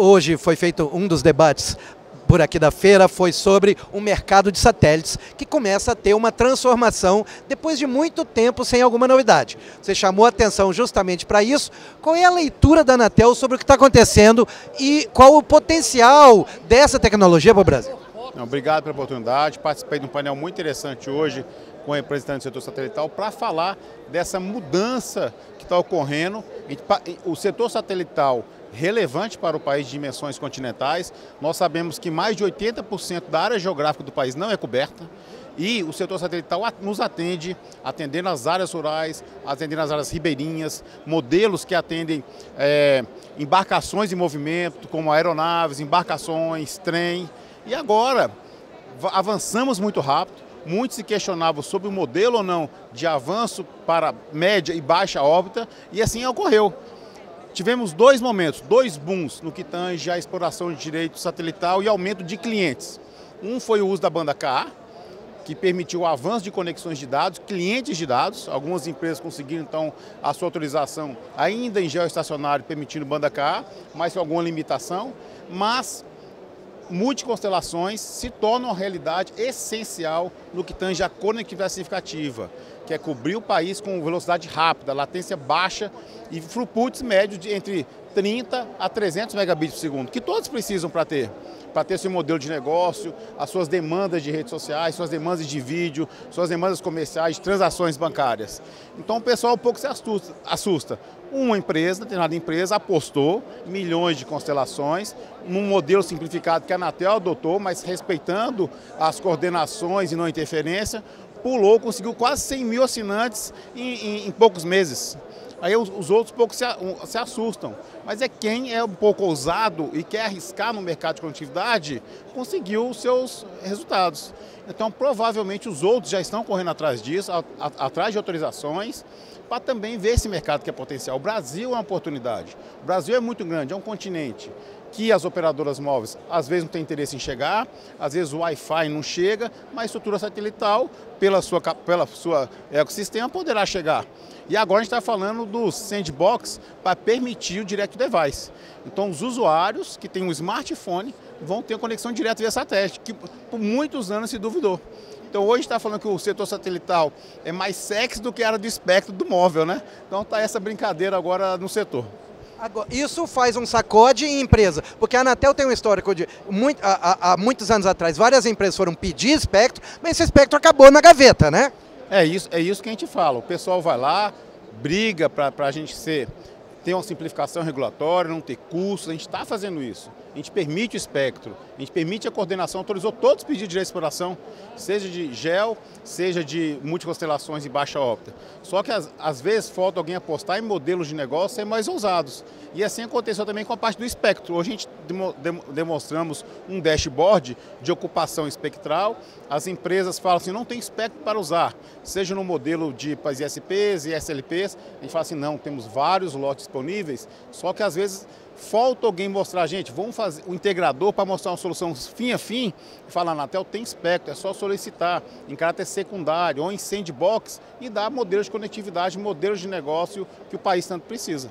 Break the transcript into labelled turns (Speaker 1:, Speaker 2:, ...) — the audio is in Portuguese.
Speaker 1: hoje foi feito um dos debates por aqui da feira foi sobre o mercado de satélites, que começa a ter uma transformação depois de muito tempo sem alguma novidade. Você chamou atenção justamente para isso. Qual é a leitura da Anatel sobre o que está acontecendo e qual o potencial dessa tecnologia para o Brasil?
Speaker 2: Obrigado pela oportunidade. Participei de um painel muito interessante hoje com representantes do setor satelital para falar dessa mudança que está ocorrendo. O setor satelital relevante para o país de dimensões continentais. Nós sabemos que mais de 80% da área geográfica do país não é coberta e o setor satelital nos atende, atendendo as áreas rurais, atendendo as áreas ribeirinhas, modelos que atendem é, embarcações em movimento, como aeronaves, embarcações, trem. E agora avançamos muito rápido. Muitos se questionavam sobre o modelo ou não de avanço para média e baixa órbita, e assim ocorreu. Tivemos dois momentos, dois booms no que tange a exploração de direito satelital e aumento de clientes. Um foi o uso da banda KA, que permitiu o avanço de conexões de dados, clientes de dados. Algumas empresas conseguiram, então, a sua autorização ainda em geoestacionário, permitindo banda KA, mas com alguma limitação. Mas multiconstelações se tornam uma realidade essencial no que tange a conectividade significativa, que é cobrir o país com velocidade rápida, latência baixa e throughputs médios de entre 30 a 300 megabits por segundo, que todos precisam para ter para ter seu modelo de negócio, as suas demandas de redes sociais, suas demandas de vídeo, suas demandas comerciais, transações bancárias. Então o pessoal um pouco se assusta. assusta. Uma empresa, determinada empresa, apostou milhões de constelações num modelo simplificado que a Anatel adotou, mas respeitando as coordenações e não interferência, pulou, conseguiu quase 100 mil assinantes em, em, em poucos meses. Aí os, os outros pouco se, se, assustam. Mas é quem é um pouco ousado e quer arriscar no mercado de conectividade, conseguiu os seus resultados. Então, provavelmente, os outros já estão correndo atrás disso, a, a, atrás de autorizações, para também ver esse mercado que é potencial. O Brasil é uma oportunidade. O Brasil é muito grande, é um continente que as operadoras móveis às vezes não têm interesse em chegar, às vezes o Wi-Fi não chega, mas a estrutura satelital, pela sua, pela sua ecossistema, poderá chegar. E agora a gente está falando do sandbox para permitir o direct device. Então os usuários que têm um smartphone vão ter conexão direta via satélite, que por muitos anos se duvidou. Então hoje está falando que o setor satelital é mais sexy do que era do espectro do móvel, né? Então está essa brincadeira agora no setor.
Speaker 1: Agora, isso faz um sacode em empresa, porque a Anatel tem um histórico de, muito, há, há, muitos anos atrás, várias empresas foram pedir espectro, mas esse espectro acabou na gaveta, né?
Speaker 2: É isso, é isso que a gente fala, o pessoal vai lá, briga para a gente ser ter uma simplificação regulatória, não ter custos, a gente está fazendo isso. A gente permite o espectro, a gente permite a coordenação, autorizou todos os pedidos de exploração, seja de gel, seja de multiconstelações e baixa óptica. Só que às, às vezes falta alguém apostar em modelos de negócio mais ousados. E assim aconteceu também com a parte do espectro. Hoje a gente demo, demonstramos um dashboard de ocupação espectral. As empresas falam assim, não tem espectro para usar, seja no modelo de ISPs e SLPs. A gente fala assim, não, temos vários lotes disponíveis, só que às vezes falta alguém mostrar, gente, vamos fazer o integrador para mostrar uma solução fim a fim e falar, Anatel tem espectro, é só solicitar em caráter secundário ou em sandbox e dar modelos de conectividade, modelos de negócio que o país tanto precisa.